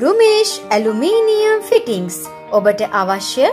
Rumesh aluminium ෆිටිංස් ඔබට අවශ්‍ය